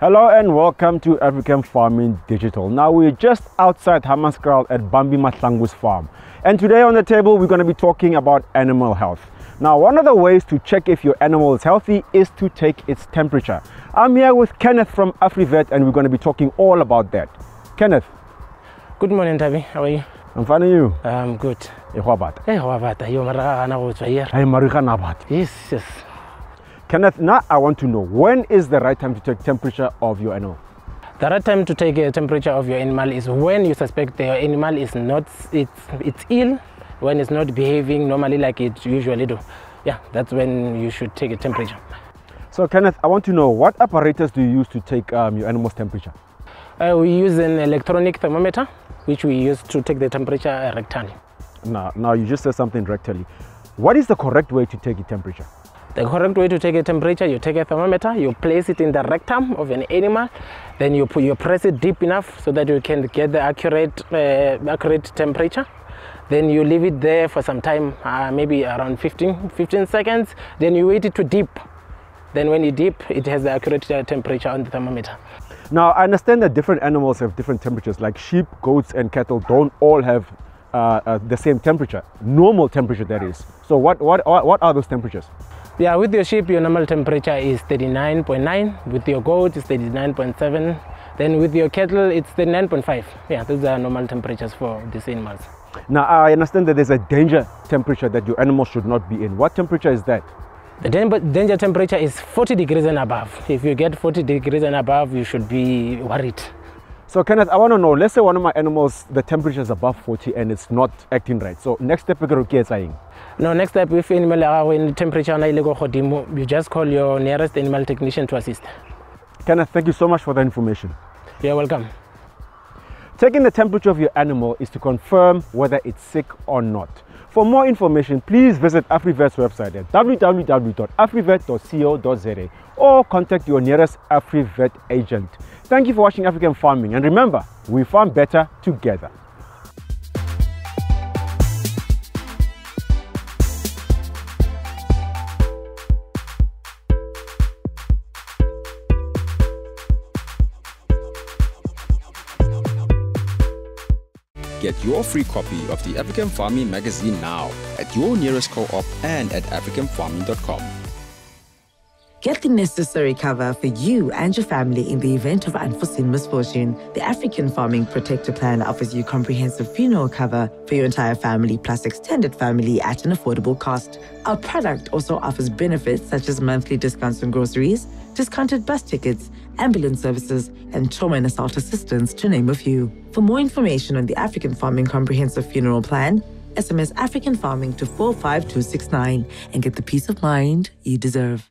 Hello and welcome to African Farming Digital. Now we're just outside Hammanskraal at Bambi Mahlangu's farm. And today on the table we're going to be talking about animal health. Now one of the ways to check if your animal is healthy is to take its temperature. I'm here with Keneth from AfriVet and we're going to be talking all about that. Keneth. Good morning, Tabi. How are you? I'm fine and you? I'm good. Eh, how about? Hey, how about you? Mara ana go tswa here. Hey, Marika Nabat. Yes, yes. Keneth, now I want to know when is the right time to take temperature of your animal? The right time to take a temperature of your animal is when you suspect your animal is not it's it's ill, when it's not behaving normally like it usually do. Yeah, that's when you should take a temperature. So Keneth, I want to know what apparatus do you use to take um, your animal's temperature? Uh, we use an electronic thermometer, which we use to take the temperature rectally. Now, now you just said something rectally. What is the correct way to take a temperature? The correct way to take a temperature, you take a thermometer, you place it in the rectum of an animal, then you, put, you press it deep enough so that you can get the accurate, uh, accurate temperature. Then you leave it there for some time, uh, maybe around 15, 15 seconds. Then you wait it to dip. Then when you dip, it has the accurate uh, temperature on the thermometer. Now, I understand that different animals have different temperatures, like sheep, goats, and cattle don't all have uh, uh, the same temperature, normal temperature that is. So what, what, what are those temperatures? Yeah, with your sheep, your normal temperature is 39.9. With your goat, it's 39.7. Then with your cattle, it's 39.5. Yeah, those are normal temperatures for these animals. Now, I understand that there's a danger temperature that your animal should not be in. What temperature is that? The danger temperature is 40 degrees and above. If you get 40 degrees and above, you should be worried. So Keneth, I want to know, let's say one of my animals, the temperature is above 40 and it's not acting right. So next step, we're going to saying. No, next step, if animal when temperature you just call your nearest animal technician to assist. Keneth, thank you so much for the information. You're welcome. Taking the temperature of your animal is to confirm whether it's sick or not. For more information, please visit AfriVet's website at www.afrivet.co.za or contact your nearest AfriVet agent. Thank you for watching African Farming and remember, we farm better together. Get your free copy of the African Farming magazine now at your nearest co-op and at africanfarming.com. Get the necessary cover for you and your family in the event of unforeseen misfortune. The African Farming Protector Plan offers you comprehensive funeral cover for your entire family plus extended family at an affordable cost. Our product also offers benefits such as monthly discounts on groceries, discounted bus tickets, ambulance services, and trauma and assault assistance, to name a few. For more information on the African Farming Comprehensive Funeral Plan, SMS African Farming to 45269 and get the peace of mind you deserve.